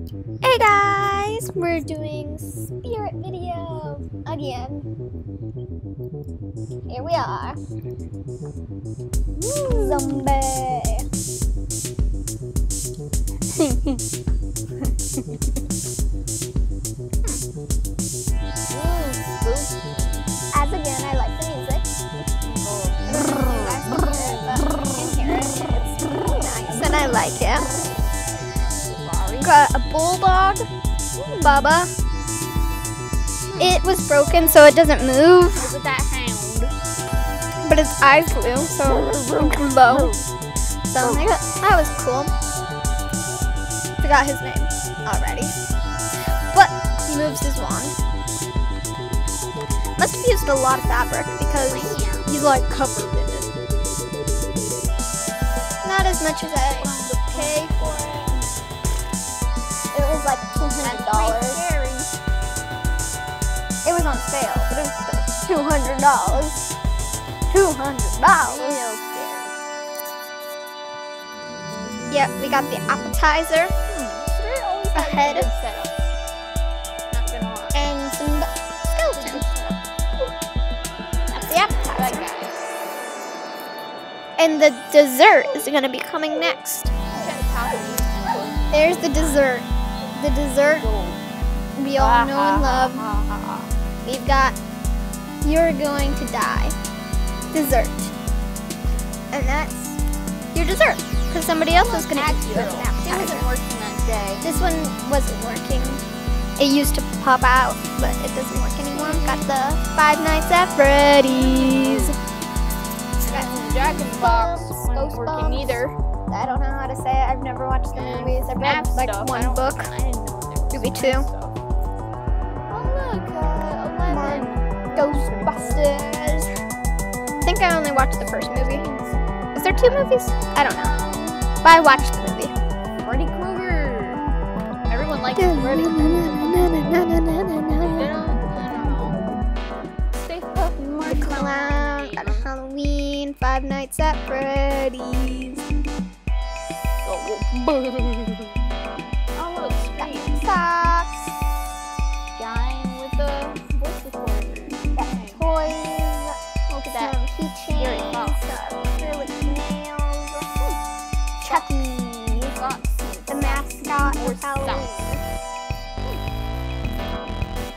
Hey guys, we're doing spirit video again. Here we are. Zombie. As again, I like the music. It's nice and I like it. Got a bulldog, Bubba. It was broken, so it doesn't move, With that hound. but its eyes blue, so glow. So I got, that was cool. Forgot his name already, but he moves his wand. Must have used a lot of fabric because he's like covered in it. Not as much as I pay $100. It was on sale, but it was $200. $200. Yep, we got the appetizer, hmm. a head, and some skeletons. That's the appetizer. And the dessert is going to be coming next. There's the dessert. The dessert we all uh-huh. know and love. Uh-huh. We've got You're Going to Die. Dessert. And that's your dessert. Because somebody else was going to eat you It wasn't working that day. This one wasn't working. It used to pop out, but it doesn't work anymore. Got the Five Nights at Freddy's. Got some Dragon Box. Ghost Wasn't working either. I don't know how to say it. I've never watched the movies. I've read like stuff. I one don't- book. I didn't know there Movie two. stuff. Oh look, uh, eleven. Ghostbusters. I think I only watched the first movie. Is there two movies? I don't know. But I watched the movie. Freddy Krueger. Everyone likes Freddy. Stay fucking The Clown, got Halloween, Five Nights at Freddy's, Oh, look, socks, Dying with the voice recorder. got toys, Look at that. some keychains, Scary some acrylic nails, Chucky, Got the mascot More Halloween.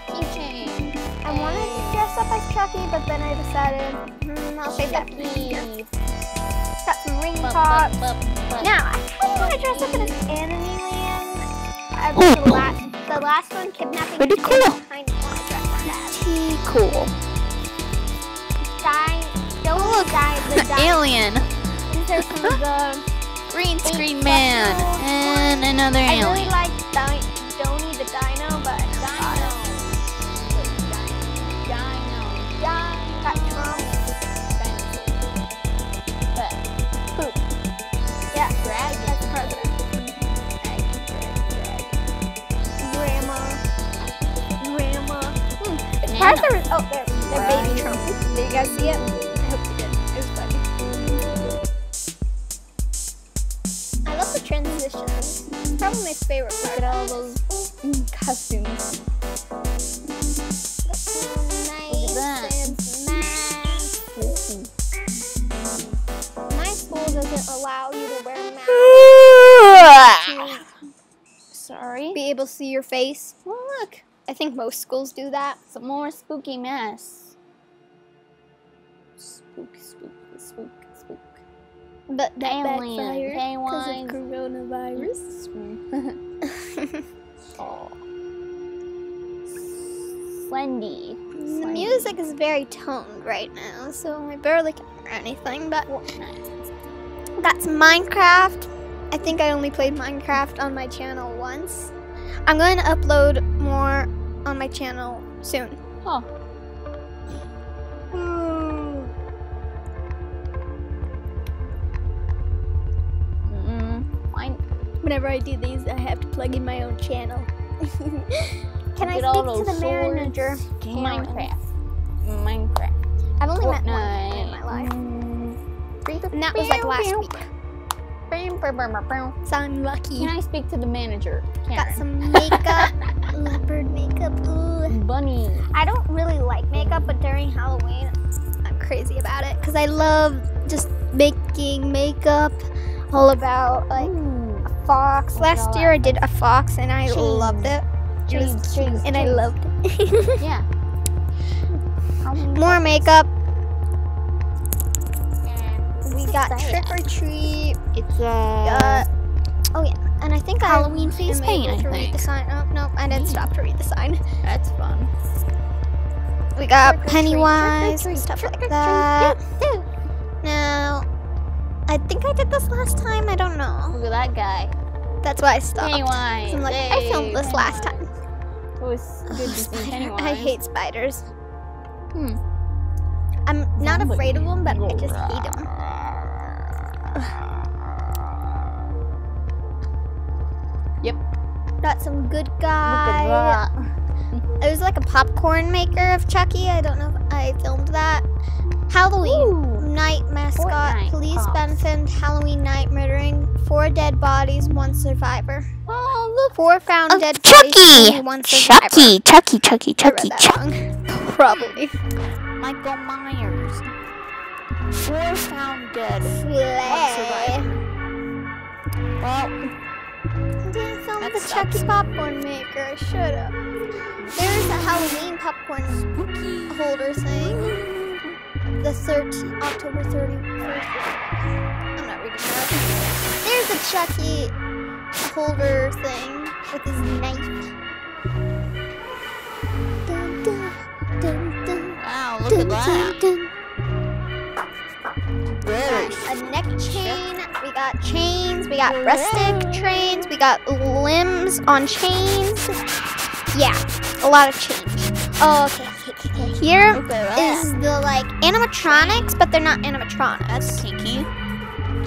keychain. I wanted to dress up as Chucky, but then I decided, hmm, I'll for. Chucky. Ring pops. Now, I kind of want to dress up as Animaniac. Uh, the, la- the last one, Kidnapping Pretty cool. Kind of want to dress up as. Pretty cool. Die, don't die the die. Alien. These are some the... Green screen man. And another I really alien. like Donnie the Dino. Probably my favorite part. Look at all those costumes. Nice that. and. My school doesn't allow you to wear masks Sorry. be able to see your face. Well, look. I think most schools do that. Some more spooky mess. Spook, spook, spook, spook. But that backfired because of coronavirus. oh. Slendy. the music is very toned right now, so I barely can hear anything. But that's Minecraft. I think I only played Minecraft on my channel once. I'm going to upload more on my channel soon. Huh. Whenever I do these, I have to plug in my own channel. Can I Look at all speak to the manager? Minecraft. Minecraft. I've only met one in my life. Mm. And that was like last week. So I'm lucky. Can I speak to the manager? Got some makeup, leopard makeup. Ooh. bunny. I don't really like makeup, but during Halloween, I'm crazy about it because I love just making makeup. All about like Ooh. A fox. Look Last all year I did a fox and I Cheese. loved it. It was Cheese, cute cheese, and I loved it. Yeah. More makeup. And We got Say trick or treat. It's uh, Uh, oh yeah, and I think Halloween I face paint, I to read think. the sign. Oh no, I didn't stop to read the sign. that's fun. We got Trick Pennywise trick and stuff trick like that. Doo, doo. Now, I think I did this last time. I don't know. Look at that guy. That's why I stopped. Pennywise. I'm like, I filmed this last time. Pennywise. It was good to see Pennywise. I hate spiders. Hmm. I'm not afraid of them, but I just hate them. Yep. Got some good Look guy. It was like a popcorn maker of Chucky. I don't know if I filmed that. Halloween Ooh. Night mascot, Fortnite police pops. Benford, Halloween night murdering, four dead bodies, one survivor. Oh, look. Four found Oh, dead bodies, Chucky! only one survivor. Chucky, Chucky, Chucky, I Chucky, Chucky. Probably. Michael Myers. Four found dead. Slay. Well, Didn't film That the sucks. Chucky popcorn maker. I should have. There's a Halloween popcorn holder thing. The 13th, October 31st. I'm not reading that. There's a Chucky holder thing with his knife. Dun, dun, dun, dun, wow, look dun, at that. dun, dun. Got a neck chain. We got chains. We got rustic trains. We got limbs on chains. Yeah, a lot of change. Oh, okay. Here at the like animatronics, but they're not animatronics. That's kinky.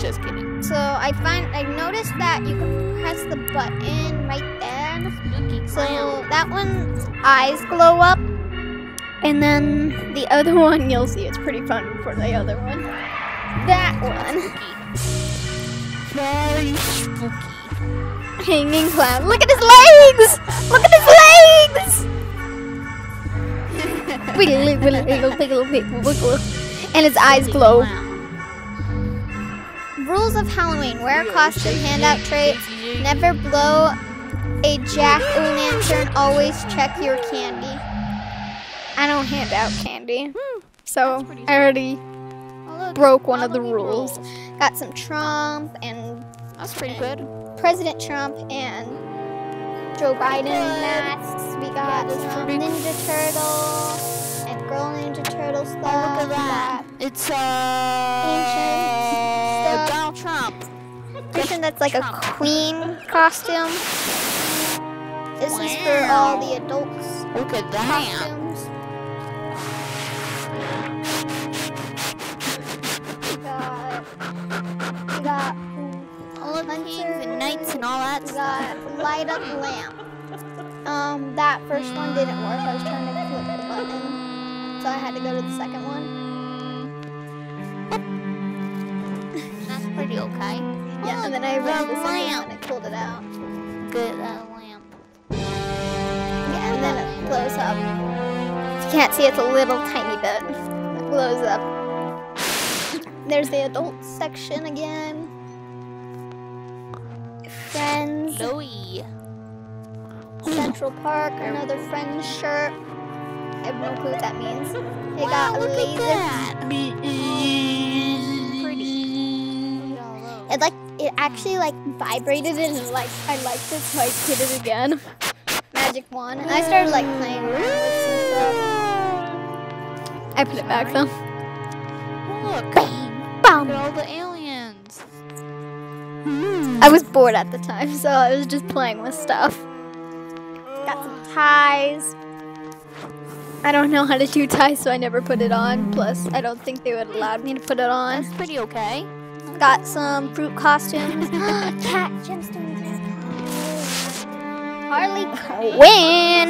Just kidding. So I find I noticed that you can press the button right there. Spooky So clown. that one's eyes glow up. And then the other one, you'll see it's pretty fun for the other one. That one. Very spooky. Hanging clown. Look at his legs! Look at his legs! Wiggle, wiggle, wiggle, wiggle, wiggle, wiggle. And his eyes glow. Rules of Halloween. Wear a costume, hand out traits, never blow a jack-o'-lantern, always check your candy. I don't hand out candy. Hmm. So I already broke one of the rules. Got some Trump and That's pretty good. President Trump and Joe Biden masks. We got Ninja Turtle look at that. It's uh Ancient stuff. Donald Trump. Person that's like a queen costume. This is for all the adults Look at that. costumes. We got, we got All of the kings and knights and all that We stuff. got light up lamp. Um, that first one didn't work. I was trying to click the button, so I had to go to the second one. That's pretty okay. Yeah, and then I ran the the second lamp. one and pulled it out. Good that lamp. Yeah, and then it blows up. If you can't see, it's a little tiny bit. It blows up. There's the adult section again. Friends, Louis. Central Perk, another Friends shirt. I have no clue what that means. They Wow, got a look at laser. that. Pretty. It like it actually like vibrated and like I liked it, so I did it again. Magic wand. And I started like playing around with some stuff. I put it back though. Look. Bam. Look at all the aliens. I was bored at the time, so I was just playing with stuff. Got some ties. I don't know how to do ties, so I never put it on. Plus, I don't think they would allow me to put it on. That's pretty okay. Got some fruit costumes. Cat gemstones. Harley Quinn.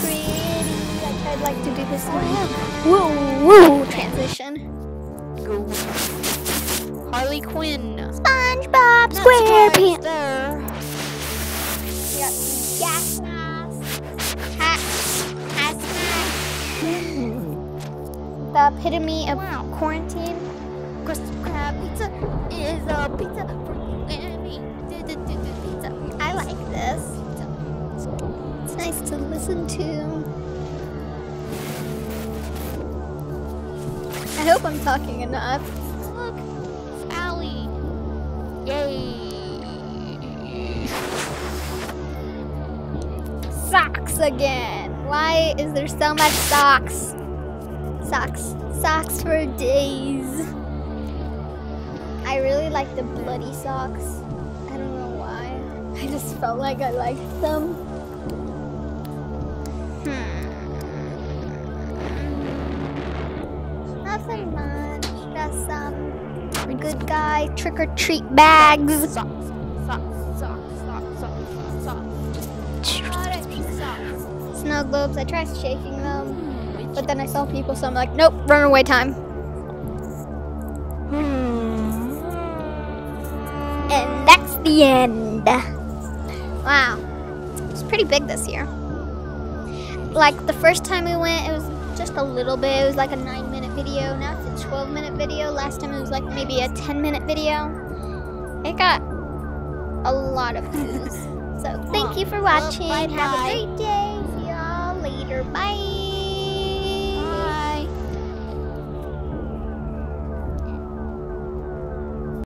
Pretty. I tried like to do this. Woo woo transition. Go. Harley Quinn. SpongeBob SquarePants. there. Gas the epitome of Wow. quarantine. Krusty Krab pizza is a pizza for du- Pizza. I like this. It's nice to listen to. I hope I'm talking enough. Look, it's Allie. Yay. Socks again. Why is there so much socks? Socks. Socks for days. I really like the bloody socks. I don't know why. I just felt like I liked them. Hmm. Nothing much. Just some good guy trick or treat bags. Socks, socks, socks, socks, socks, socks. Socks. Snow globes. I tried shaking them, but then I saw people, so I'm like, nope, runaway time. Hmm. And that's the end. Wow. It's pretty big this year. Like the first time we went, it was just a little bit. It was like a nine minute video. Now it's a 12 minute video. Last time it was like maybe a 10 minute video. It got a lot of views. so thank you for watching. Have a great day. See y'all later. Bye.